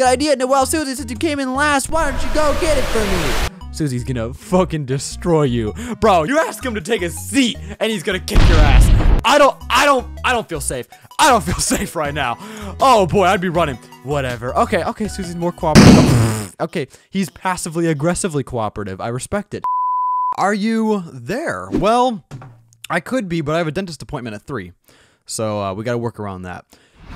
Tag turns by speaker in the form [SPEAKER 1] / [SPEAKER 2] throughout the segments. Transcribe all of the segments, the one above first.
[SPEAKER 1] Good idea, Noelle. Susie, since you came in last, why don't you go get it for me? Susie's gonna fucking destroy you. Bro, you ask him to take a seat and he's gonna kick your ass. I don't, I don't, I don't feel safe. I don't feel safe right now. Oh boy, I'd be running. Whatever. Okay, okay, Susie's more cooperative. okay, he's passively aggressively cooperative. I respect it. Are you there? Well, I could be, but I have a dentist appointment at 3. So uh, we gotta work around that.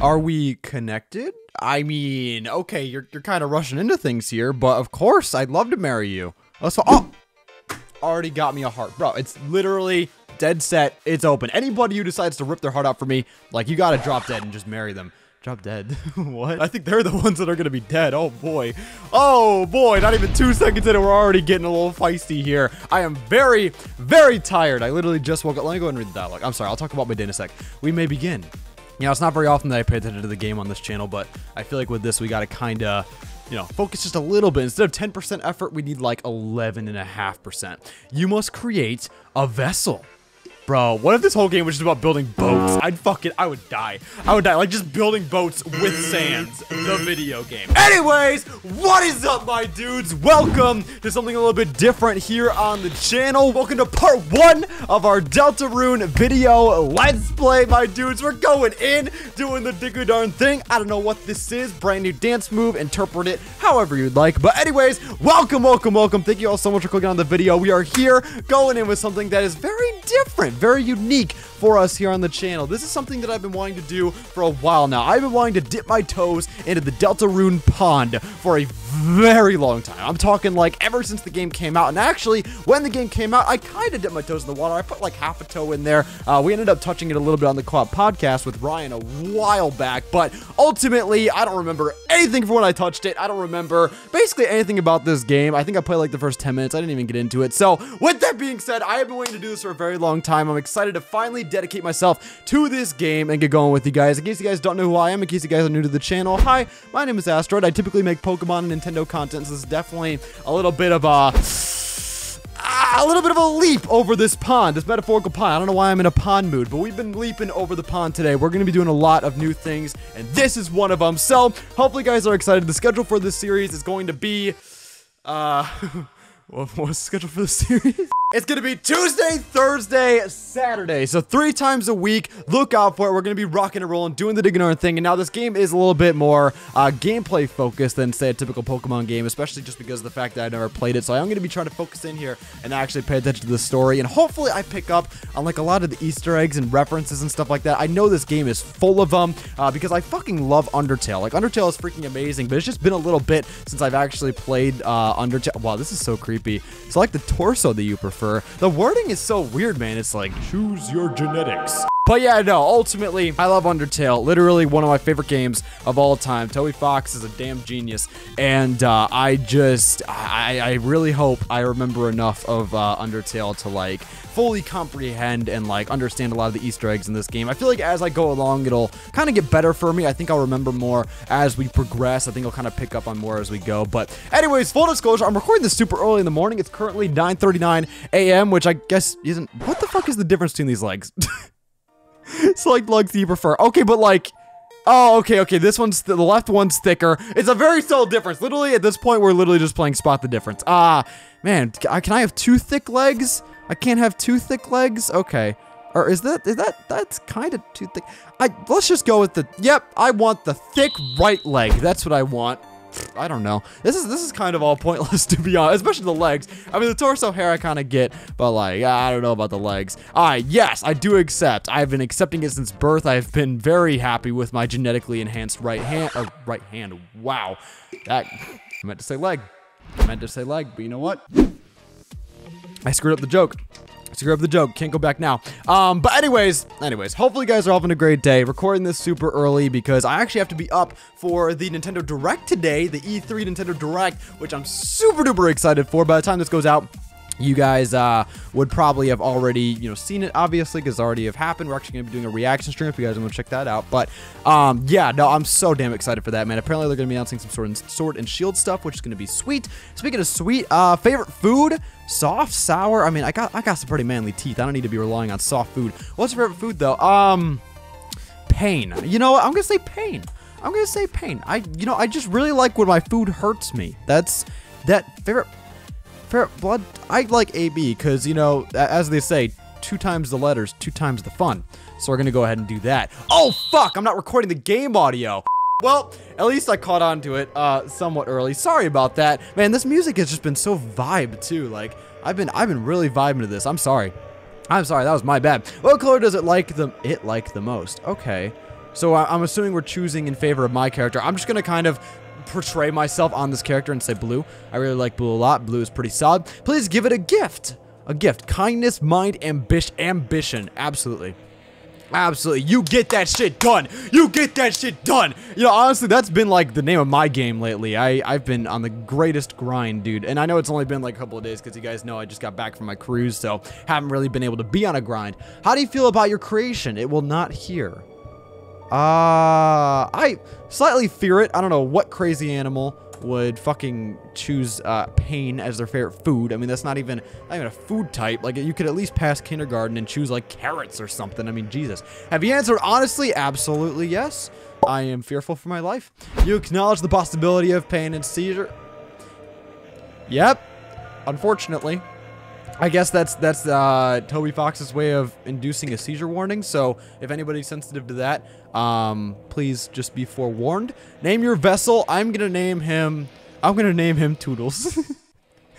[SPEAKER 1] Are we connected? I mean, okay, you're, you're kind of rushing into things here, but of course, I'd love to marry you. Oh, so, oh, already got me a heart. Bro, it's literally dead set. It's open. Anybody who decides to rip their heart out for me, like, you gotta drop dead and just marry them. Drop dead. what? I think they're the ones that are gonna be dead. Oh boy. Oh boy, not even two seconds in and we're already getting a little feisty here. I am very, very tired. I literally just woke up. Let me go and read the dialogue. I'm sorry, I'll talk about my day in a sec. We may begin. You know, it's not very often that I pay attention to the game on this channel, but I feel like with this, we gotta kinda you know, focus just a little bit. Instead of 10% effort, we need like 11.5%. You must create a vessel. Bro, what if this whole game was just about building boats? I'd fucking, I would die. I would die. Like, just building boats with Sans. The video game. Anyways, what is up, my dudes? Welcome to something a little bit different here on the channel. Welcome to part one of our Deltarune video Let's Play, my dudes. We're going in, doing the digger darn thing. I don't know what this is. Brand new dance move. Interpret it however you'd like. But anyways, welcome, welcome, welcome. Thank you all so much for clicking on the video. We are here going in with something that is very different very unique for us here on the channel. This is something that I've been wanting to do for a while now. I've been wanting to dip my toes into the Deltarune Pond for a very long time. I'm talking like ever since the game came out. And actually, when the game came out, I kind of dipped my toes in the water. I put like half a toe in there. Uh, we ended up touching it a little bit on the co-op podcast with Ryan a while back. But ultimately, I don't remember anything from when I touched it. I don't remember basically anything about this game. I think I played like the first 10 minutes. I didn't even get into it. So with that being said, I have been waiting to do this for a very long time. I'm excited to finally dedicate myself to this game and get going with you guys. In case you guys don't know who I am, in case you guys are new to the channel, hi, my name is Astroid. I typically make Pokemon and Nintendo content, this is definitely a little bit of a a little bit of a leap over this pond, this metaphorical pond. I don't know why I'm in a pond mood, but we've been leaping over the pond today. We're going to be doing a lot of new things, and this is one of them. So, hopefully you guys are excited. The schedule for this series is going to be, uh, what's the schedule for the series? It's gonna be Tuesday, Thursday, Saturday. So three times a week. Look out for it. We're gonna be rocking and rolling, doing the Digginarn thing. And now this game is a little bit more uh, gameplay focused than say a typical Pokemon game, especially just because of the fact that I've never played it. So I'm gonna be trying to focus in here and actually pay attention to the story. And hopefully I pick up on like a lot of the Easter eggs and references and stuff like that. I know this game is full of them uh, because I fucking love Undertale. Like Undertale is freaking amazing, but it's just been a little bit since I've actually played uh, Undertale. Wow, this is so creepy. So like the torso that you prefer prefer. The wording is so weird, man. It's like, choose your genetics. But yeah, no, ultimately, I love Undertale. Literally one of my favorite games of all time. Toby Fox is a damn genius. And uh, I just, I, I really hope I remember enough of uh, Undertale to like fully comprehend and like understand a lot of the Easter eggs in this game. I feel like as I go along, it'll kind of get better for me. I think I'll remember more as we progress. I think I'll kind of pick up on more as we go. But anyways, full disclosure, I'm recording this super early in the morning. It's currently 9.39 a.m., which I guess isn't, what the fuck is the difference between these legs? Select legs do you prefer? Okay, but like, oh, okay, okay, this one's, the left one's thicker. It's a very subtle difference. Literally, at this point, we're literally just playing spot the difference. Ah, man, can I have two thick legs? I can't have two thick legs? Okay. Or is that, is that, that's kind of too thick. I, let's just go with the, yep, I want the thick right leg. That's what I want. I don't know. This is this is kind of all pointless to be honest, especially the legs. I mean, the torso hair I kind of get, but like I don't know about the legs. All right, yes, I do accept. I've been accepting it since birth. I've been very happy with my genetically enhanced right hand. Uh, right hand. Wow, that I meant to say leg. I meant to say leg, but you know what? I screwed up the joke. Screw up the joke. Can't go back now. Um, but anyways, anyways, hopefully you guys are having a great day. Recording this super early because I actually have to be up for the Nintendo Direct today, the E3 Nintendo Direct, which I'm super duper excited for. By the time this goes out, you guys uh, would probably have already, you know, seen it, obviously, because already have happened. We're actually to be doing a reaction stream if you guys want to check that out. But, um, yeah, no, I'm so damn excited for that, man. Apparently, they're going to be announcing some sword and, sword and shield stuff, which is going to be sweet. Speaking of sweet, uh, favorite food? Soft, sour? I mean, I got I got some pretty manly teeth. I don't need to be relying on soft food. What's your favorite food, though? Um, pain. You know what? I'm to say pain. I'm gonna say pain. I, you know, I just really like when my food hurts me. That's that favorite blood. I like AB because you know, as they say, two times the letters, two times the fun. So we're gonna go ahead and do that. Oh fuck! I'm not recording the game audio. Well, at least I caught on to it uh, somewhat early. Sorry about that, man. This music has just been so vibe too. Like I've been, I've been really vibing to this. I'm sorry. I'm sorry. That was my bad. What color does it like the it like the most? Okay. So I'm assuming we're choosing in favor of my character. I'm just gonna kind of portray myself on this character and say blue. I really like blue a lot. Blue is pretty solid. Please give it a gift. A gift. Kindness, mind, ambition. Ambition. Absolutely. Absolutely. You get that shit done. You get that shit done. You know, honestly, that's been like the name of my game lately. I, I've been on the greatest grind, dude. And I know it's only been like a couple of days because you guys know I just got back from my cruise, so haven't really been able to be on a grind. How do you feel about your creation? It will not hear. Uh, I slightly fear it. I don't know what crazy animal would fucking choose uh, pain as their favorite food. I mean, that's not even not even a food type. Like, you could at least pass kindergarten and choose like carrots or something. I mean, Jesus. Have you answered honestly? Absolutely yes. I am fearful for my life. You acknowledge the possibility of pain and seizure. Yep. Unfortunately. I guess that's that's uh, Toby Fox's way of inducing a seizure warning. So if anybody's sensitive to that, um, please just be forewarned. Name your vessel. I'm gonna name him. I'm gonna name him Toodles.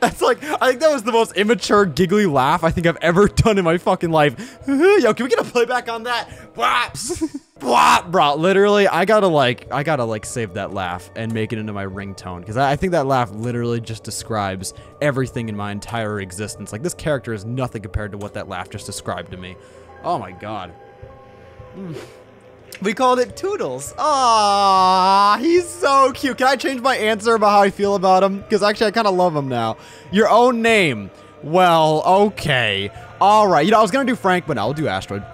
[SPEAKER 1] That's like, I think that was the most immature, giggly laugh I think I've ever done in my fucking life. Yo, can we get a playback on that? Bwaps! Bwap! Bro, literally, I gotta like, I gotta like save that laugh and make it into my ringtone. Because I, I, think that laugh literally just describes everything in my entire existence. Like, this character is nothing compared to what that laugh just described to me. Oh my god. We called it Toodles. Ah, he's so cute. Can I change my answer about how I feel about him? Because actually, I kind of love him now. Your own name. Well, okay. All right. You know, I was going to do Frank, but I'll do Astroid.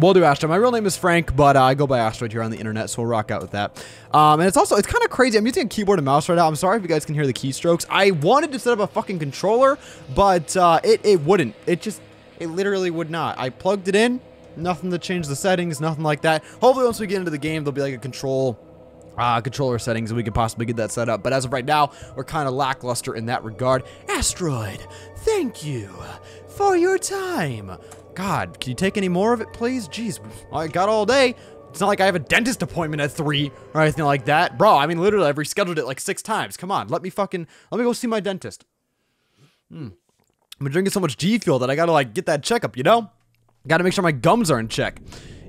[SPEAKER 1] We'll do Astroid. My real name is Frank, but uh, I go by Astroid here on the internet, so we'll rock out with that. Um, and it's also, it's kind of crazy. I'm using a keyboard and mouse right now. I'm sorry if you guys can hear the keystrokes. I wanted to set up a fucking controller, but uh, it, it wouldn't. It just, it literally would not. I plugged it in, Nothing to change the settings, nothing like that. Hopefully once we get into the game, there'll be like a control uh, controller settings and we could possibly get that set up. But as of right now, we're kind of lackluster in that regard. Astroid, thank you for your time. God, can you take any more of it, please? Jeez, I got all day. It's not like I have a dentist appointment at 3 or anything like that. Bro, I mean, literally, I've rescheduled it like six times. Come on, let me fucking, let me go see my dentist. Hmm. I've been drinking so much G Fuel that I gotta, like, get that checkup, you know? Got to make sure my gums are in check.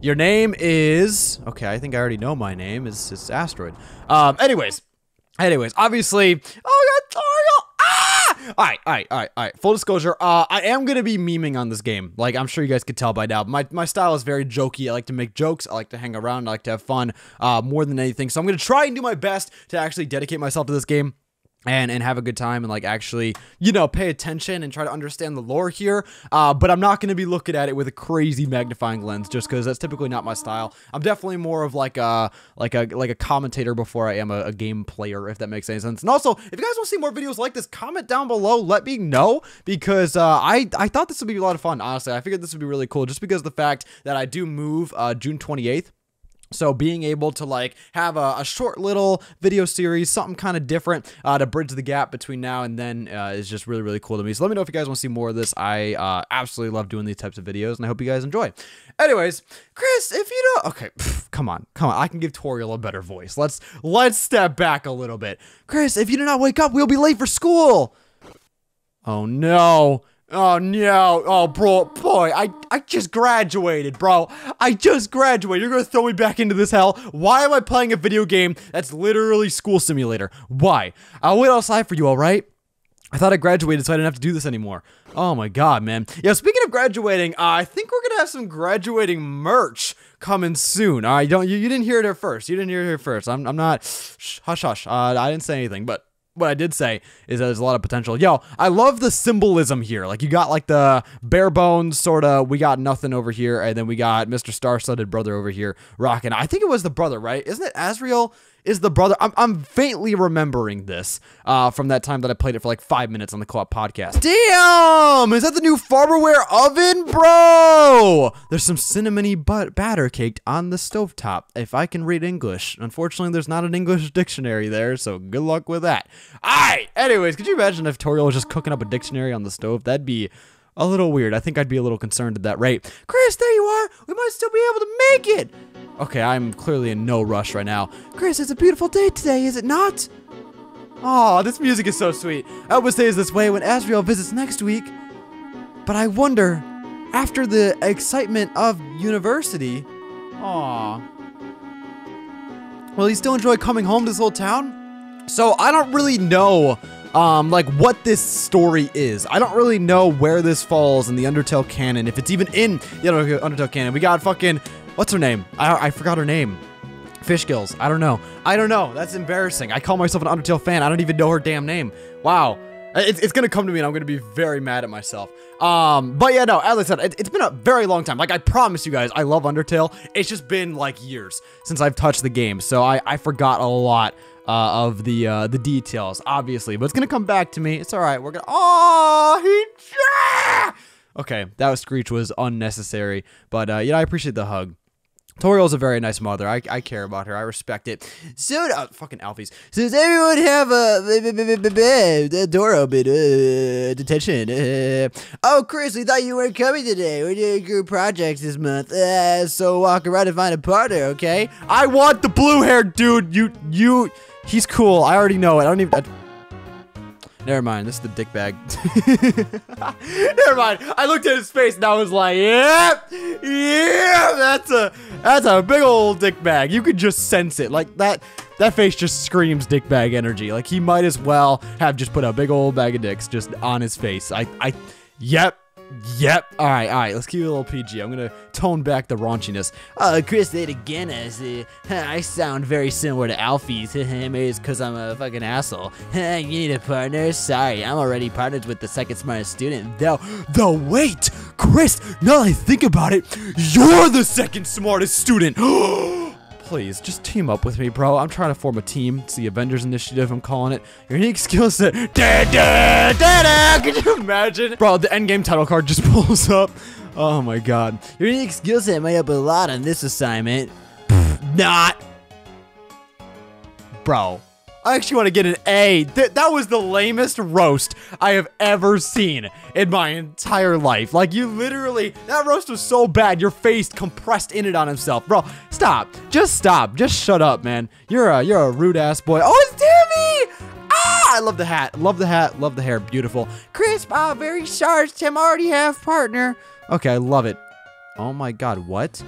[SPEAKER 1] Your name is... Okay, I think I already know my name. It's, it's Astroid. Um, anyways. Anyways, obviously... Oh, God, Toriel! Ah! Alright, alright, alright, alright. Full disclosure, uh, I am gonna be memeing on this game. Like, I'm sure you guys could tell by now. My, my style is very jokey. I like to make jokes. I like to hang around. I like to have fun, uh, more than anything. So I'm gonna try and do my best to actually dedicate myself to this game and and have a good time and like actually you know pay attention and try to understand the lore here. Uh, but i'm not going to be looking at it with a crazy magnifying lens just because that's typically not my style. I'm definitely more of like a like a like a commentator before i am a, a game player if that makes any sense. And also if you guys want to see more videos like this comment down below. Let me know because uh, i i thought this would be a lot of fun honestly. I figured this would be really cool just because the fact that i do move uh, june 28th so being able to like have a, a short little video series, something kind of different uh, to bridge the gap between now and then uh, is just really, really cool to me. So let me know if you guys want to see more of this. I uh, absolutely love doing these types of videos and I hope you guys enjoy. Anyways, Kris, if you don't, okay, pff, come on, come on. I can give Toriel a better voice. Let's, let's step back a little bit. Kris, if you do not wake up, we'll be late for school. Oh no. Oh no, oh bro, boy, I, I just graduated, bro. I just graduated. You're gonna throw me back into this hell? Why am I playing a video game that's literally school simulator? Why? I'll wait outside for you, alright? I thought I graduated so I didn't have to do this anymore. Oh my god, man. Yeah, speaking of graduating, uh, I think we're gonna have some graduating merch coming soon. I right, don't you, you didn't hear it here first. You didn't hear it here first. I'm, I'm not hush hush. Uh, I didn't say anything, but what I did say is that there's a lot of potential. Yo, I love the symbolism here. Like you got like the bare bones sort of. We got nothing over here, and then we got Mr. Star-studded brother over here rocking. I think it was the brother, right? Isn't it Asriel? Is the brother. I'm, I'm faintly remembering this uh, from that time that I played it for like five minutes on the co-op podcast. Damn! Is that the new Farberware oven, bro? There's some cinnamony but batter caked on the stovetop. If I can read English, unfortunately, there's not an English dictionary there, so good luck with that. All right. Anyways, could you imagine if Toriel was just cooking up a dictionary on the stove? That'd be a little weird. I think I'd be a little concerned at that rate. Kris, there you are. We might still be able to make it. Okay, I'm clearly in no rush right now. Kris, it's a beautiful day today, is it not? Oh, this music is so sweet. I always stays this way when Asriel visits next week. But I wonder, after the excitement of university, aw, will he still enjoy coming home to this little town? So I don't really know um, like what this story is. I don't really know where this falls in the Undertale canon, if it's even in the Undertale canon. We got fucking, what's her name? I, I forgot her name. Fish Gills. I don't know. I don't know. That's embarrassing. I call myself an Undertale fan. I don't even know her damn name. Wow. It's, it's gonna come to me and I'm gonna be very mad at myself. Um, but yeah, no, as I said, it, it's been a very long time. Like, I promise you guys, I love Undertale. It's just been like years since I've touched the game. So I, I forgot a lot uh, of the uh, the details, obviously. But it's gonna come back to me. It's all right. We're gonna. Oh, he. Okay, that was Screech was unnecessary, but uh, you know I appreciate the hug. Toriel's a very nice mother. I, I care about her. I respect it. So, uh, fucking Alphys. So, does everyone have a, door open? Uh, detention. Uh, oh, Kris, we thought you weren't coming today. We're doing group projects this month. Uh, so, walk around and find a partner, okay? I want the blue haired dude. You, you. He's cool. I already know it. I don't even. I, Never mind, this is the dick bag. Never mind. I looked at his face and I was like, yep, yeah, that's a that's a big old dick bag. You could just sense it. Like that that face just screams dick bag energy. Like he might as well have just put a big old bag of dicks just on his face. I I yep, Yep. All right, all right. Let's keep it a little PG. I'm gonna tone back the raunchiness. Uh, Kris did again. As uh, I sound very similar to Alphys. Maybe it's because I'm a fucking asshole. you need a partner? Sorry, I'm already partnered with the second smartest student. Though, though, wait, Kris. Now that I think about it, you're the second smartest student. Please, just team up with me, bro. I'm trying to form a team. It's the Avengers Initiative, I'm calling it. Your unique skill set. Da, da, da, da. Could you imagine? Bro, the endgame title card just pulls up. Oh my god. Your unique skill set might help a lot on this assignment. Not. Bro. I actually want to get an A. Th that was the lamest roast I have ever seen in my entire life. Like, you literally, that roast was so bad, your face compressed in it on himself. Bro, stop. Just stop. Just shut up, man. You're a, you're a rude ass boy. Oh, it's Timmy! Ah, I love the hat. Love the hat. Love the hair. Beautiful. Crisp. Ah, very sharp. Tim already have partner. Okay, I love it. Oh my god, what?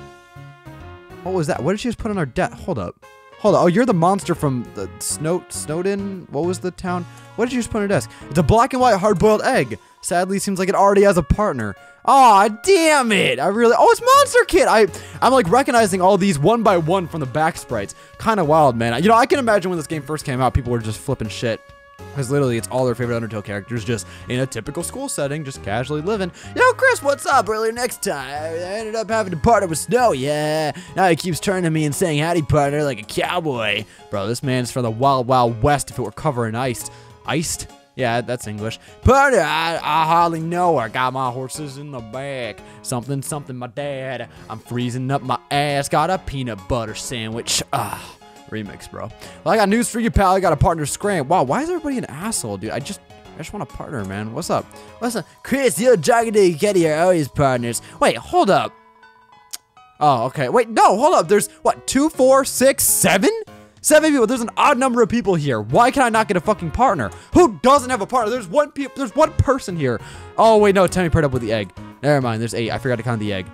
[SPEAKER 1] What was that? What did she just put on our debt? Hold up. Hold on. Oh, you're the monster from the Snow Snowdin. What was the town? What did you just put on your desk? It's a black and white hard-boiled egg. Sadly, seems like it already has a partner. Aw, oh, damn it. I really... Oh, it's Monster Kid. I, I'm, like, recognizing all these one by one from the back sprites. Kind of wild, man. You know, I can imagine when this game first came out, people were just flipping shit. Because literally, it's all their favorite Undertale characters just in a typical school setting, just casually living. Yo, Kris, what's up? Earlier next time, I ended up having to partner with Snow, yeah. Now he keeps turning to me and saying howdy, partner, like a cowboy. Bro, this man's from the Wild Wild West if it were covering iced. Iced? Yeah, that's English. Partner, I, I hardly know her. Got my horses in the back. Something, something, my dad. I'm freezing up my ass. Got a peanut butter sandwich. Ah remix, bro. Well, I got news for you, pal. I got a partner scram. Wow, why is everybody an asshole, dude? I just I just want a partner, man. What's up? What's up? Kris, you're Joggity Kitty are always partners. Wait, hold up. Oh, okay. Wait, no, hold up. There's what, two, four, six, seven? Seven people. There's an odd number of people here. Why can I not get a fucking partner? Who doesn't have a partner? There's one. There's one person here. Oh wait, no. Tammy paired up with the egg. Never mind. There's eight. I forgot to count the egg.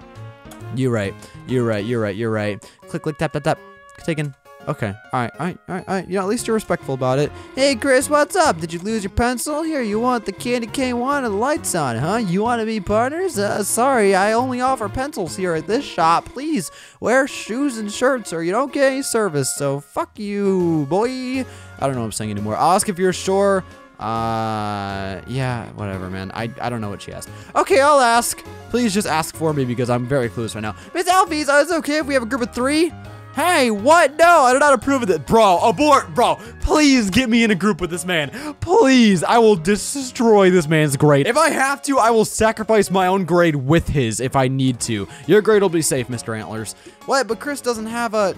[SPEAKER 1] You're right. You're right. You're right. You're right. Click, click, tap, tap, tap. Taken. Okay. All right. All right. All right. All right. You know, at least you're respectful about it. Hey, Kris, what's up? Did you lose your pencil? Here, you want the candy cane one and the lights on, huh? You want to be partners? Uh, sorry, I only offer pencils here at this shop. Please wear shoes and shirts or you don't get any service. So fuck you, boy. I don't know what I'm saying anymore. I'll ask if you're sure. Uh, yeah, whatever, man. I, I don't know what she asked. Okay, I'll ask. Please just ask for me because I'm very clueless right now. Miss Alphys, is it okay if we have a group of three? Hey, what? No, I do not approve of it. Bro, abort, bro. Please get me in a group with this man. Please, I will destroy this man's grade. If I have to, I will sacrifice my own grade with his if I need to. Your grade will be safe, Mr. Antlers. What? But Kris doesn't have a...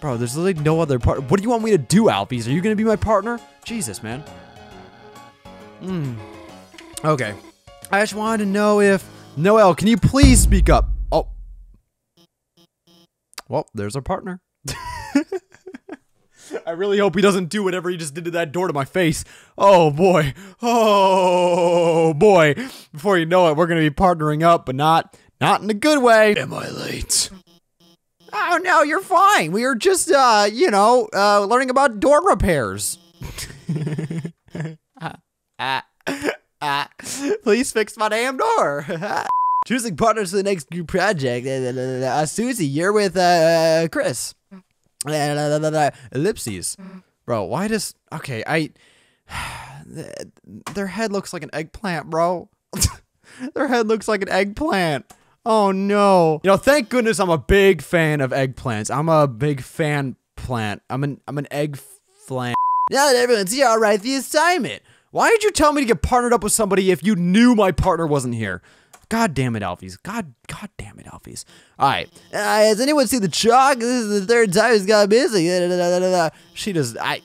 [SPEAKER 1] Bro, there's literally no other part. What do you want me to do, Alphys? Are you going to be my partner? Jesus, man. Hmm. Okay. I just wanted to know if... Noelle, can you please speak up? Well, there's our partner. I really hope he doesn't do whatever he just did to that door to my face. Oh boy. Oh boy. Before you know it, we're gonna be partnering up, but not not in a good way.
[SPEAKER 2] Am I late?
[SPEAKER 1] Oh no, you're fine. We are just uh, you know, uh learning about door repairs. Ah, ah, please fix my damn door. Choosing partners for the next group project. Uh, Susie, you're with uh, Kris. Ellipses. Bro, why does. Okay, I. Their head looks like an eggplant, bro. Their head looks like an eggplant. Oh no. You know, thank goodness I'm a big fan of eggplants. I'm a big fan plant. I'm an I'm an egg flan. Now that everyone's here, I'll write the assignment. Why did you tell me to get partnered up with somebody if you knew my partner wasn't here? God damn it, Alphys. God, God damn it, Alphys. All right. Uh, has anyone seen the chalk? This is the third time he's got missing. She does. I.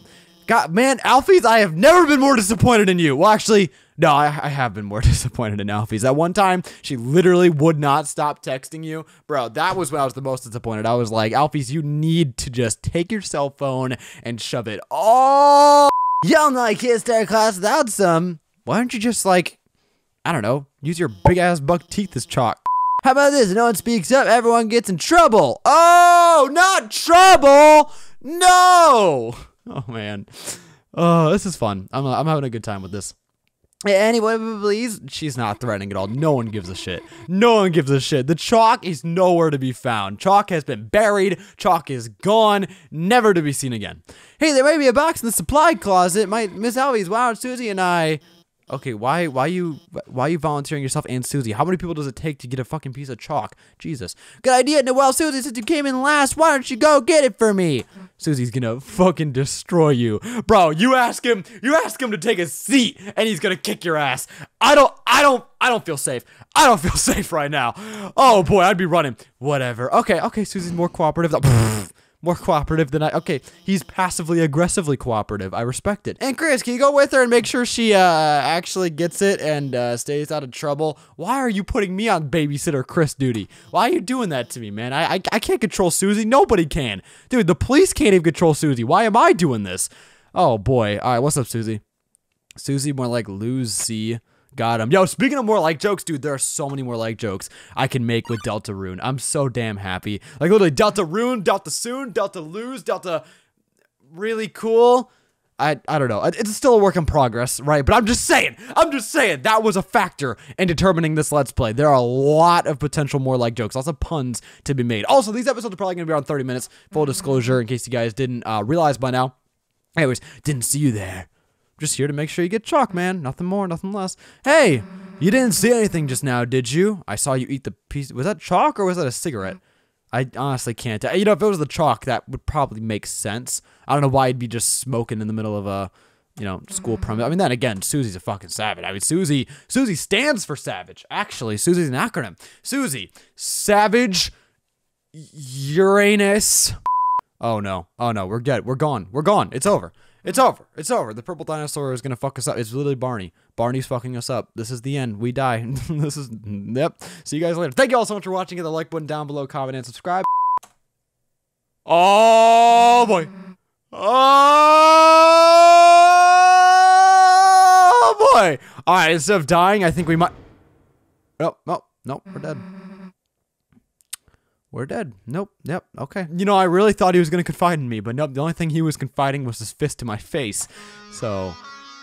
[SPEAKER 1] God, man, Alphys, I have never been more disappointed in you. Well, actually, no, I, I have been more disappointed in Alphys. That one time, she literally would not stop texting you. Bro, that was when I was the most disappointed. I was like, Alphys, you need to just take your cell phone and shove it all. Y'all know I can't start class without some. Why don't you just, like, I don't know, use your big ass buck teeth as chalk? How about this? No one speaks up, everyone gets in trouble. Oh, not trouble! No! Oh, man. Oh, this is fun. I'm, I'm having a good time with this. Anyone, please? She's not threatening at all. No one gives a shit. No one gives a shit. The chalk is nowhere to be found. Chalk has been buried. Chalk is gone, never to be seen again. Hey, there may be a box in the supply closet. My Miss Alphys, wow, Susie and I Okay, why why you why you volunteering yourself and Susie? How many people does it take to get a fucking piece of chalk? Jesus. Good idea, Noelle. Susie, since you came in last, why don't you go get it for me? Susie's gonna fucking destroy you. Bro, you ask him, you ask him to take a seat and he's gonna kick your ass. I don't I don't I don't feel safe. I don't feel safe right now. Oh boy, I'd be running. Whatever. Okay, okay, Susie's more cooperative. more cooperative than I. Okay, he's passively aggressively cooperative. I respect it. And Kris, can you go with her and make sure she uh, actually gets it and uh, stays out of trouble? Why are you putting me on babysitter Kris duty? Why are you doing that to me, man? I, I, I can't control Susie. Nobody can. Dude, the police can't even control Susie. Why am I doing this? Oh boy. All right, what's up, Susie? Susie, more like lose C. Got him. Yo, speaking of more like jokes, dude, there are so many more like jokes I can make with Delta Rune. I'm so damn happy. Like literally Delta Rune, Delta soon, Delta lose, Delta really cool. I, I don't know. It's still a work in progress, right? But I'm just saying, I'm just saying that was a factor in determining this Let's Play. There are a lot of potential more like jokes, lots of puns to be made. Also, these episodes are probably going to be around 30 minutes. Full disclosure, in case you guys didn't uh, realize by now. Anyways, didn't see you there. Just here to make sure you get chalk, man. Nothing more, nothing less. Hey, you didn't see anything just now, did you? I saw you eat the piece. Was that chalk or was that a cigarette? I honestly can't. You know, if it was the chalk, that would probably make sense. I don't know why he'd be just smoking in the middle of a, you know, school premise. I mean, then again, Susie's a fucking savage. I mean, Susie, Susie stands for savage. Actually, Susie's an acronym. Susie, savage, Uranus. Oh no, oh no, we're dead. We're gone. We're gone. It's over. It's over. It's over. The purple dinosaur is gonna fuck us up. It's literally Barney. Barney's fucking us up. This is the end. We die. this is yep. See you guys later. Thank you all so much for watching. Hit the like button down below, comment, and subscribe. Oh boy. Oh boy. All right. Instead of dying, I think we might. Oh no, no, we're dead. We're dead. Nope. Yep. Okay. You know, I really thought he was going to confide in me, but nope. The only thing he was confiding was his fist to my face. So,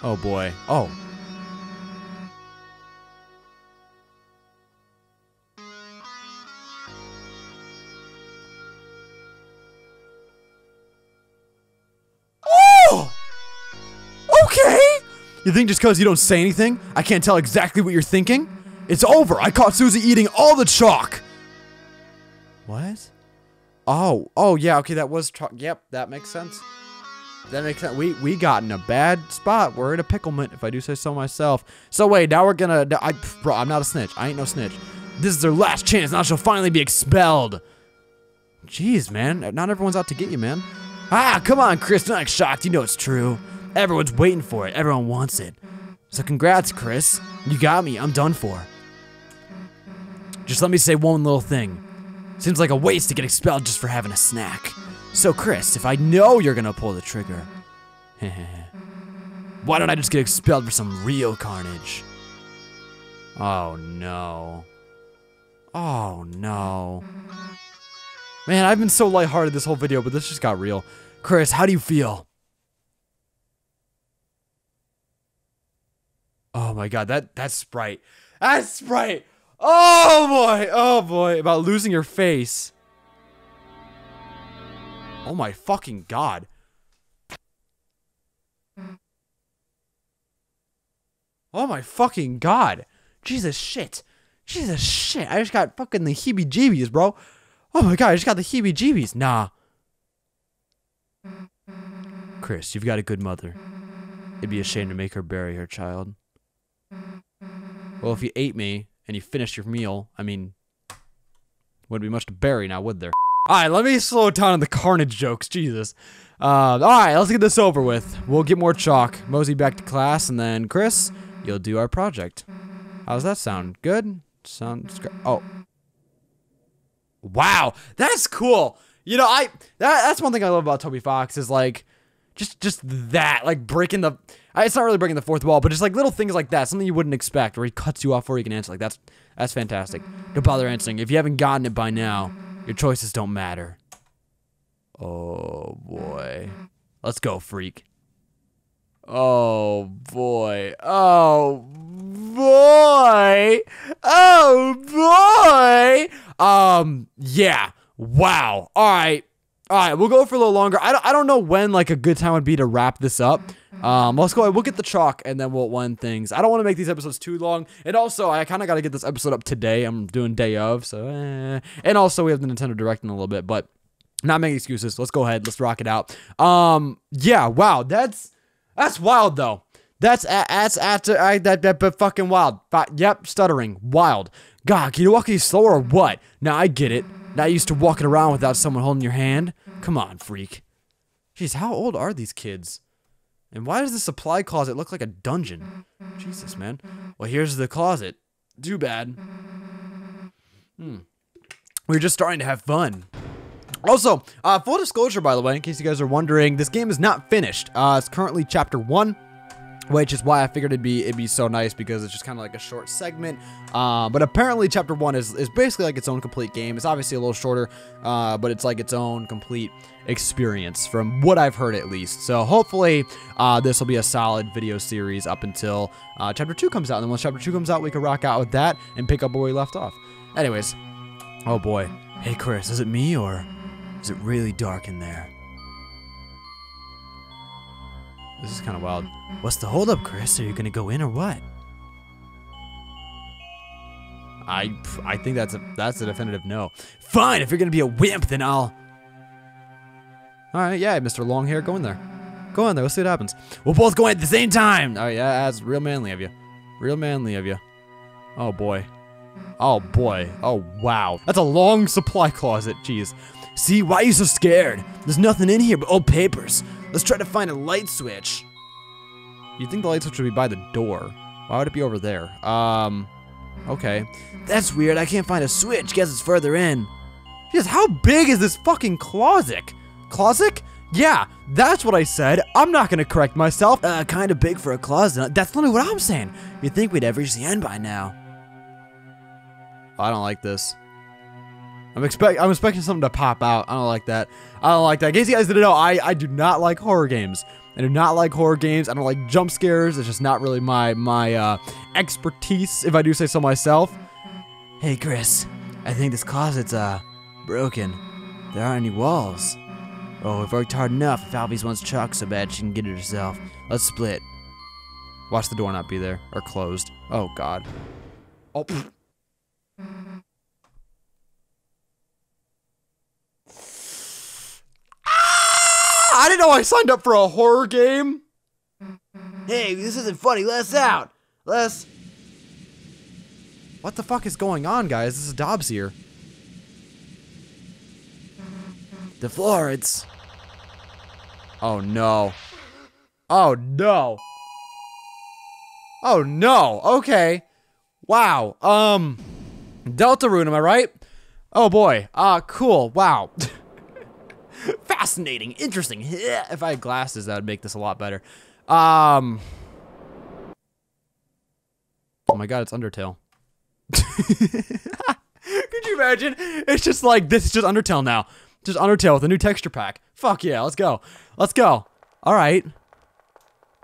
[SPEAKER 1] oh boy. Oh. Oh! Okay! You think just because you don't say anything, I can't tell exactly what you're thinking? It's over. I caught Susie eating all the chalk. What? Oh, oh yeah, okay, that was. Yep, that makes sense. That makes sense. We we got in a bad spot. We're in a picklement, if I do say so myself. So wait, now we're gonna. I, bro, I'm not a snitch. I ain't no snitch. This is their last chance. Now she'll finally be expelled. Jeez, man. Not everyone's out to get you, man. Ah, come on, Kris. Act shocked. You know it's true. Everyone's waiting for it. Everyone wants it. So congrats, Kris. You got me. I'm done for. Just let me say one little thing. Seems like a waste to get expelled just for having a snack. So, Kris, if I know you're gonna pull the trigger, why don't I just get expelled for some real carnage? Oh no. Oh no. Man, I've been so lighthearted this whole video, but this just got real. Kris, how do you feel? Oh my god, that that's Sprite. That's Sprite! Oh boy, oh boy, about losing your face. Oh my fucking god. Oh my fucking god. Jesus shit. Jesus shit. I just got fucking the heebie jeebies, bro. Oh my god, I just got the heebie jeebies. Nah. Kris, you've got a good mother. It'd be a shame to make her bury her child. Well, if you ate me and you finished your meal, I mean, wouldn't be much to bury now, would there? Alright, let me slow down on the carnage jokes. Jesus. Uh, Alright, let's get this over with. We'll get more chalk, mosey back to class, and then, Kris, you'll do our project. How's that sound? Good? Sounds good. Oh. Wow, that's cool. You know, I that that's one thing I love about Toby Fox is like just just that, like breaking the it's not really breaking the fourth wall, but just like little things like that, something you wouldn't expect, where he cuts you off before you can answer. Like that's that's fantastic. Don't bother answering. If you haven't gotten it by now, your choices don't matter. Oh boy. Let's go, freak. Oh boy. Oh boy. Oh boy. Um yeah. Wow. All right. All right, we'll go for a little longer. I don't, I don't know when like a good time would be to wrap this up. Um, let's go. We'll get the chalk and then we'll end things. I don't want to make these episodes too long. And also, I kind of got to get this episode up today. I'm doing day of, so eh. and also we have the Nintendo Direct in a little bit, but not making excuses. Let's go ahead. Let's rock it out. Um, yeah. Wow. That's that's wild though. That's that's after I that that but fucking wild. But, yep, stuttering. Wild. God, can you walk any slower or what? Now I get it. Not used to walking around without someone holding your hand. Come on, freak. Jeez, how old are these kids? And why does the supply closet look like a dungeon? Jesus, man. Well, here's the closet. Too bad. Hmm. We are just starting to have fun. Also, uh, full disclosure, by the way, in case you guys are wondering, this game is not finished. Uh, it's currently chapter one which is why I figured it'd be it'd be so nice because it's just kind of like a short segment. Uh, but apparently, chapter one is is basically like its own complete game. It's obviously a little shorter, uh, but it's like its own complete experience from what I've heard at least. So hopefully, uh, this will be a solid video series up until uh, chapter two comes out. And then once chapter two comes out, we can rock out with that and pick up where we left off. Anyways, oh boy, hey Kris, is it me or is it really dark in there? This is kind of wild. What's the holdup, Kris? Are you gonna go in or what? I I think that's a that's a definitive no. Fine, if you're gonna be a wimp, then I'll. All right, yeah, Mr. Longhair, go in there. Go in there. Let's see what happens. We'll both go in at the same time. Oh yeah, that's real manly of you. Real manly of you. Oh boy. Oh boy. Oh wow. That's a long supply closet. Jeez. See, why are you so scared? There's nothing in here but old papers. Let's try to find a light switch. You'd think the light switch would be by the door. Why would it be over there? Um, okay. That's weird. I can't find a switch. Guess it's further in. Jesus, how big is this fucking closet? Closet? Yeah, that's what I said. I'm not gonna correct myself. Uh, kind of big for a closet. That's literally what I'm saying. You'd think we'd have reached the end by now. I don't like this. I'm expect I'm expecting something to pop out. I don't like that. I don't like that. In case you guys didn't know, I, I do not like horror games. I do not like horror games. I don't like jump scares. It's just not really my my uh, expertise, if I do say so myself. Hey, Kris. I think this closet's uh broken. There aren't any walls. Oh, we've worked hard enough. If Alphys wants chalk so bad, she can get it herself. Let's split. Watch the door not be there or closed. Oh God. Oh. I didn't know I signed up for a horror game. Hey, this isn't funny. Let us out. Let us. What the fuck is going on, guys? This is Dobbs here. The Florence. Oh no. Oh no. Oh no. Okay. Wow. Um Deltarune, am I right? Oh boy. Ah, uh, cool. Wow. Fascinating. Interesting. If I had glasses, that would make this a lot better. Um Oh my god, it's Undertale. Could you imagine? It's just like this is just Undertale now. Just Undertale with a new texture pack. Fuck yeah, let's go. Let's go. All right.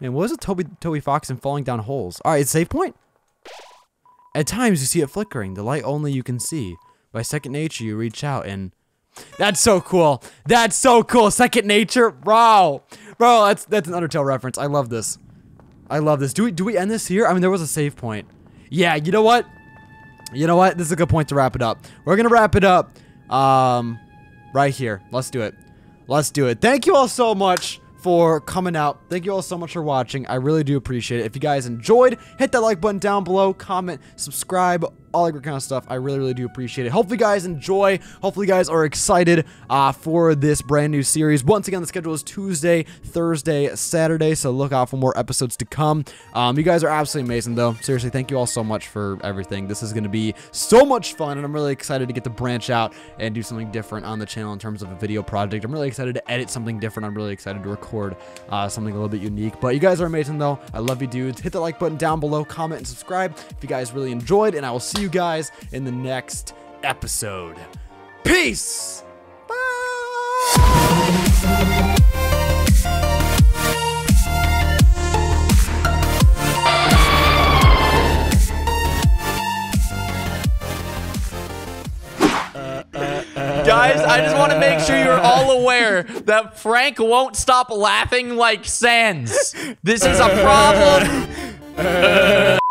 [SPEAKER 1] Man, what was it Toby Toby Fox and falling down holes? All right, save point. At times you see it flickering, the light only you can see. By second nature, you reach out and that's so cool. That's so cool. Second nature, bro, bro. That's that's an Undertale reference. I love this. I love this. Do we do we end this here? I mean, there was a save point. Yeah, you know what? You know what? This is a good point to wrap it up. We're gonna wrap it up. Um, right here. Let's do it. Let's do it. Thank you all so much for coming out. Thank you all so much for watching. I really do appreciate it. If you guys enjoyed, hit that like button down below, comment, subscribe, all that kind of stuff. I really, really do appreciate it. Hopefully, you guys enjoy. Hopefully, you guys are excited uh, for this brand new series. Once again, the schedule is Tuesday, Thursday, Saturday, so look out for more episodes to come. Um, you guys are absolutely amazing, though. Seriously, thank you all so much for everything. This is going to be so much fun, and I'm really excited to get to branch out and do something different on the channel in terms of a video project. I'm really excited to edit something different. I'm really excited to record uh, something a little bit unique. But you guys are amazing, though. I love you, dudes. Hit the like button down below, comment, and subscribe if you guys really enjoyed, and I will see you guys in the next episode. Peace! Bye!
[SPEAKER 2] Guys, I just want to make sure you're all aware that Frank won't stop laughing like Sans. This is a problem